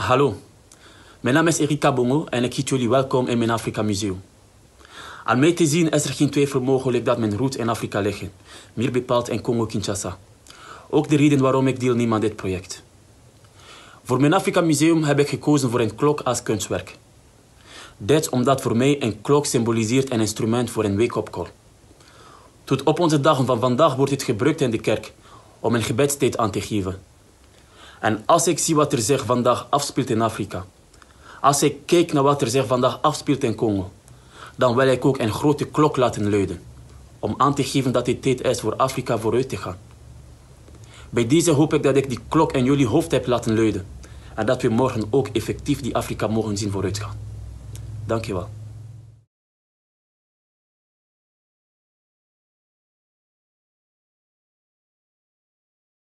Hallo, mijn naam is Erika Bongo en ik heet jullie welkom in mijn Afrika Museum. Aan mij te zien is er geen twijfel mogelijk dat mijn roots in Afrika liggen, meer bepaald in Congo-Kinshasa. Ook de reden waarom ik deelneem aan dit project. Voor mijn Afrika Museum heb ik gekozen voor een klok als kunstwerk. Dit omdat voor mij een klok symboliseert een instrument voor een wake-up call. Tot op onze dagen van vandaag wordt het gebruikt in de kerk om een gebedstijd aan te geven. En als ik zie wat er zich vandaag afspeelt in Afrika, als ik kijk naar wat er zich vandaag afspeelt in Congo, dan wil ik ook een grote klok laten luiden. Om aan te geven dat het tijd is voor Afrika vooruit te gaan. Bij deze hoop ik dat ik die klok in jullie hoofd heb laten luiden. En dat we morgen ook effectief die Afrika mogen zien vooruitgaan. Dankjewel.